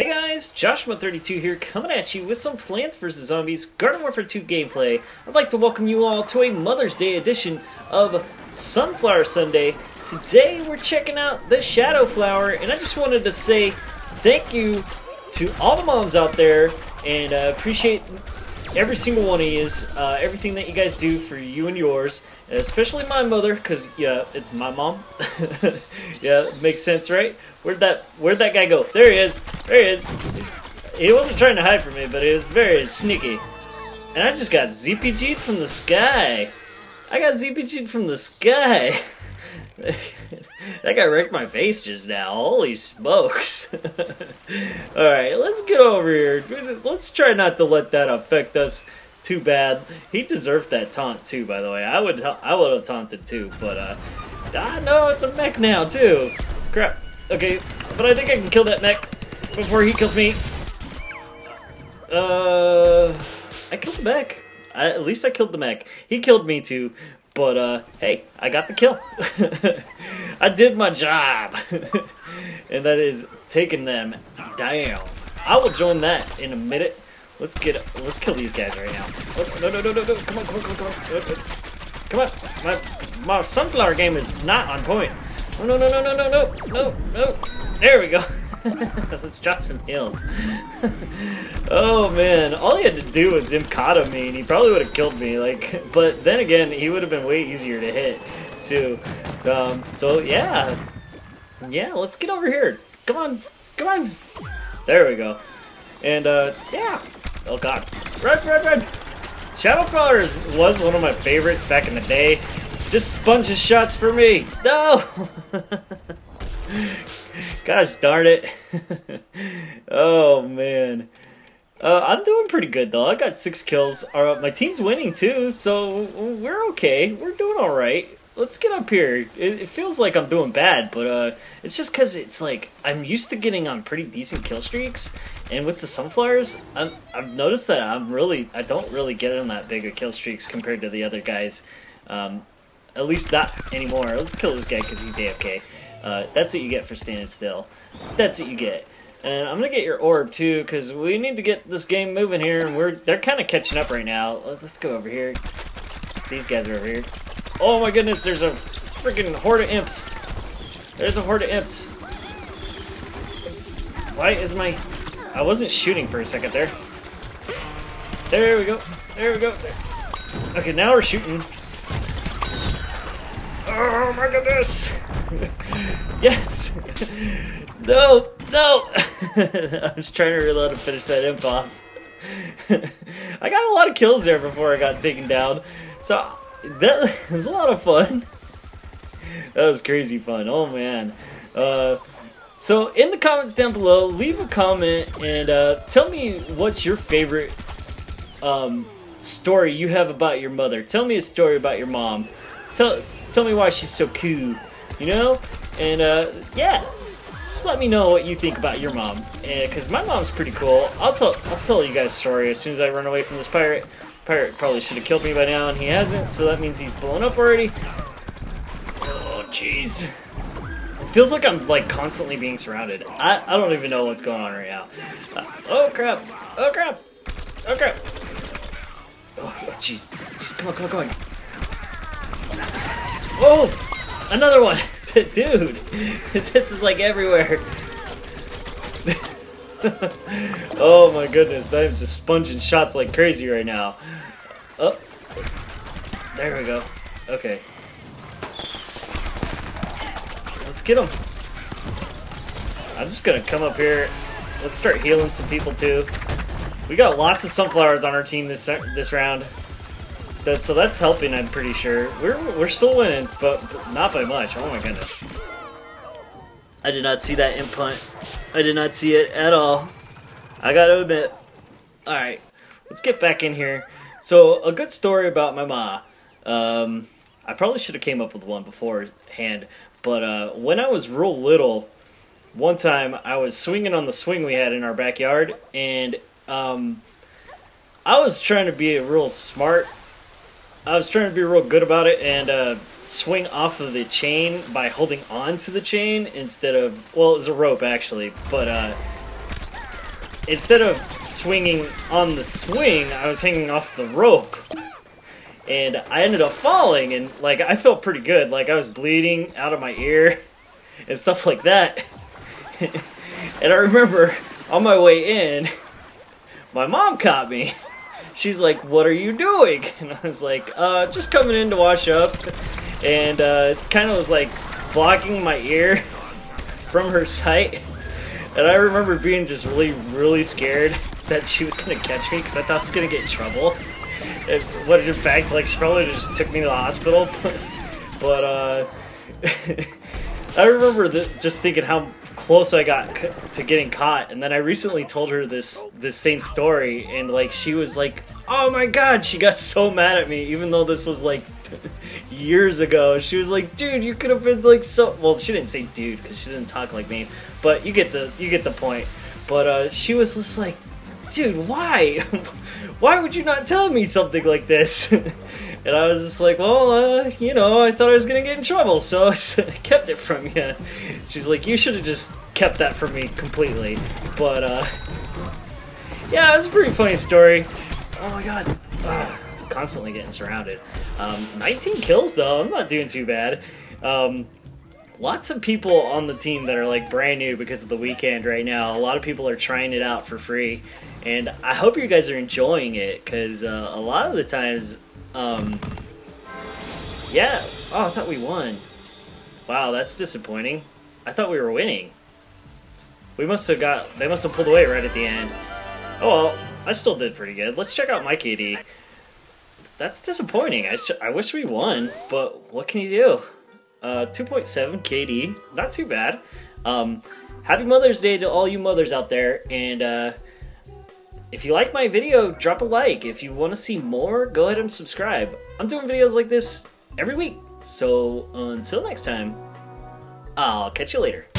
Hey guys, Joshuma32 here, coming at you with some Plants vs. Zombies Garden Warfare 2 gameplay. I'd like to welcome you all to a Mother's Day edition of Sunflower Sunday. Today we're checking out the Shadow Flower, and I just wanted to say thank you to all the moms out there, and uh, appreciate every single one of you, uh, everything that you guys do for you and yours, especially my mother, because, yeah, it's my mom. yeah, makes sense, right? Where'd that Where'd that guy go? There he is. There he is. He wasn't trying to hide from me, but he was very sneaky. And I just got ZPG'd from the sky. I got ZPG'd from the sky. that guy wrecked my face just now. Holy smokes. Alright, let's get over here. Let's try not to let that affect us too bad. He deserved that taunt too, by the way. I would I would have taunted too, but uh I know it's a mech now too. Crap. Okay, but I think I can kill that mech before he kills me. Uh, I killed the mech. I, at least I killed the mech. He killed me too, but uh, hey, I got the kill. I did my job, and that is taking them down. I will join that in a minute. Let's get let's kill these guys right now. Oh, no no no no no! Come on come on come on come on! Come on! My my sunflower game is not on point. Oh, no, no, no, no, no, no, no, no. There we go. Let's drop some heals. oh man, all he had to do was Impkata me, and he probably would have killed me. Like, but then again, he would have been way easier to hit too. Um, so yeah, yeah. Let's get over here. Come on, come on. There we go. And uh, yeah. Oh god, run, run, run. Shadow Crawlers was one of my favorites back in the day. Just sponges shots for me. No! Gosh darn it. oh, man. Uh, I'm doing pretty good, though. I got six kills. Uh, my team's winning, too, so we're okay. We're doing all right. Let's get up here. It, it feels like I'm doing bad, but uh, it's just because it's like I'm used to getting on pretty decent kill streaks, and with the sunflowers, i have noticed that I'm really I don't really get on that big of kill streaks compared to the other guys. Um, at least not anymore. Let's kill this guy because he's AFK. Uh, that's what you get for standing still. That's what you get. And I'm gonna get your orb too, because we need to get this game moving here, and we're they're kind of catching up right now. Let's go over here. These guys are over here. Oh my goodness, there's a freaking horde of imps. There's a horde of imps. Why is my... I wasn't shooting for a second there. There we go. There we go. Okay, now we're shooting. Oh my goodness! yes! no! No! I was trying to reload and finish that imp off. I got a lot of kills there before I got taken down. So, that was a lot of fun. That was crazy fun. Oh man. Uh, so, in the comments down below, leave a comment and uh, tell me what's your favorite um, story you have about your mother. Tell me a story about your mom. Tell Tell me why she's so cool, you know? And, uh, yeah. Just let me know what you think about your mom. Because my mom's pretty cool. I'll tell, I'll tell you guys a story as soon as I run away from this pirate. Pirate probably should have killed me by now, and he hasn't, so that means he's blown up already. Oh, jeez. It feels like I'm, like, constantly being surrounded. I, I don't even know what's going on right now. Uh, oh, crap. Oh, crap. Oh, crap. Oh, jeez. Just come on, come on, come on. Oh! Another one! Dude! This is like everywhere. oh my goodness, I'm just sponging shots like crazy right now. Oh. There we go. Okay. Let's get him. I'm just gonna come up here. Let's start healing some people too. We got lots of sunflowers on our team this this round. That, so that's helping, I'm pretty sure. We're, we're still winning, but not by much. Oh my goodness. I did not see that input. I did not see it at all. I gotta admit. Alright, let's get back in here. So, a good story about my ma. Um, I probably should have came up with one beforehand, but uh, when I was real little, one time I was swinging on the swing we had in our backyard, and um, I was trying to be a real smart I was trying to be real good about it and uh, swing off of the chain by holding on to the chain instead of well, it was a rope actually, but uh, instead of swinging on the swing, I was hanging off the rope. And I ended up falling, and like I felt pretty good. Like I was bleeding out of my ear and stuff like that. and I remember on my way in, my mom caught me. She's like, "What are you doing?" And I was like, "Uh, just coming in to wash up," and uh, kind of was like blocking my ear from her sight. And I remember being just really, really scared that she was gonna catch me because I thought I was gonna get in trouble. And what in fact, like she probably just took me to the hospital. but uh, I remember just thinking how close I got to getting caught, and then I recently told her this this same story, and like she was like, "Oh my god!" She got so mad at me, even though this was like years ago. She was like, "Dude, you could have been like so." Well, she didn't say "dude" because she didn't talk like me, but you get the you get the point. But uh, she was just like, "Dude, why? why would you not tell me something like this?" And I was just like, well, uh, you know, I thought I was gonna get in trouble, so I kept it from you. She's like, you should have just kept that from me completely. But, uh, yeah, it's a pretty funny story. Oh my god. Constantly getting surrounded. Um, 19 kills, though. I'm not doing too bad. Um, lots of people on the team that are like brand new because of the weekend right now. A lot of people are trying it out for free. And I hope you guys are enjoying it because uh, a lot of the times um, yeah. Oh, I thought we won. Wow, that's disappointing. I thought we were winning. We must have got... They must have pulled away right at the end. Oh, well. I still did pretty good. Let's check out my KD. That's disappointing. I, I wish we won, but what can you do? Uh, 2.7 KD. Not too bad. Um, happy Mother's Day to all you mothers out there, and uh, if you like my video, drop a like. If you want to see more, go ahead and subscribe. I'm doing videos like this every week. So until next time, I'll catch you later.